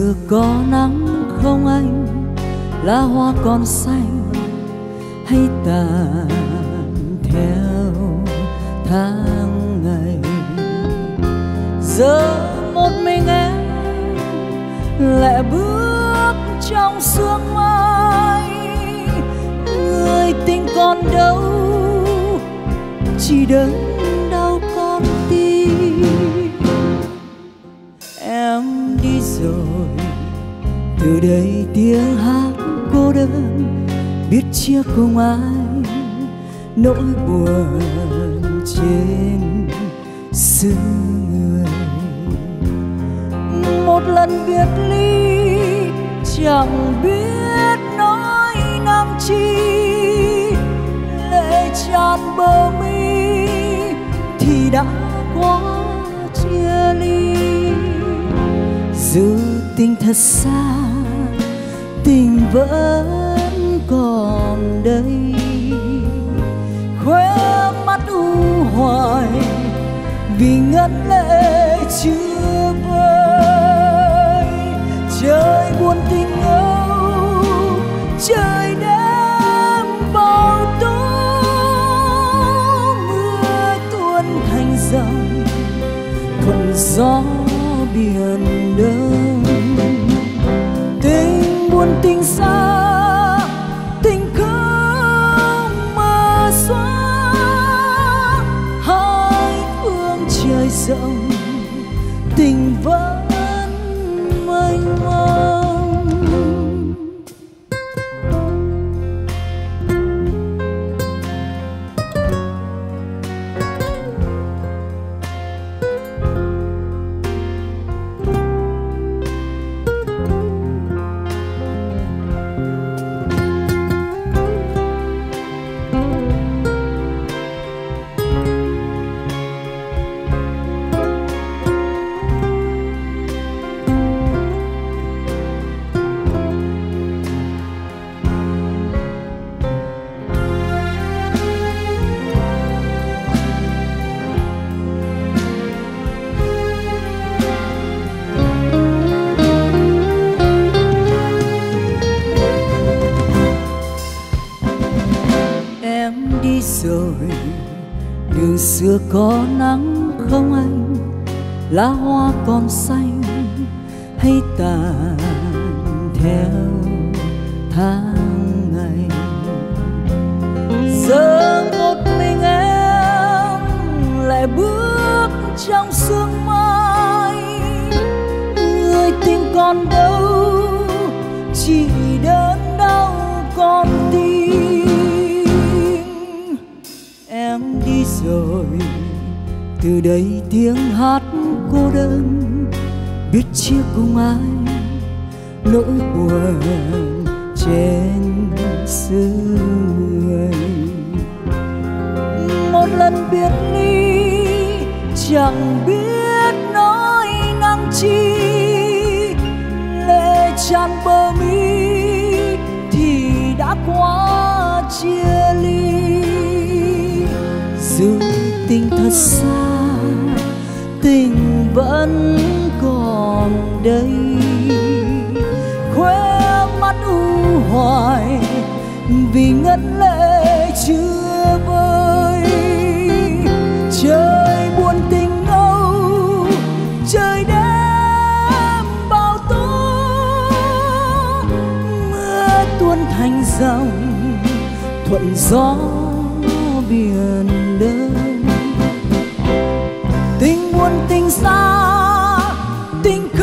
xưa có nắng không anh, lá hoa còn xanh hay tàn theo tháng ngày. Giờ một mình em lẽ bước trong sương mai, người tình còn đâu, chỉ đớn đau con tim. Em đi rồi từ đây tiếng hát cô đơn, biết chia không ai, nỗi buồn trên xương người. Một lần biệt ly, chẳng biết nói năng chi, lệ tràn bờ mi thì đã quá chia ly. Dù tình thật xa, tình vẫn còn đây. Khóe mắt u hoài vì ngất lệ chưa vơi. Trời buồn tình âu trời đêm bao tố mưa tuôn thành dòng, thuận gió biển đời trời em đi rồi. Đường xưa có nắng không anh, lá hoa còn xanh hay tàn theo tháng ngày. Giờ một mình em lại bước trong sương mai. Người tình còn đâu từ đây tiếng hát cô đơn, biết chia cùng ai, nỗi buồn trên xứ người một lần biệt ly, chẳng biết nói năng chi, lệ tràn bờ mi thì đã quá chia ly. Dù tình thật xa vẫn còn đây. Khóe mắt u hoài vì ngất lệ chưa vơi. Trời buồn tình âu, trời đêm bao tố. Mưa tuôn thành dòng, thuận gió xa tình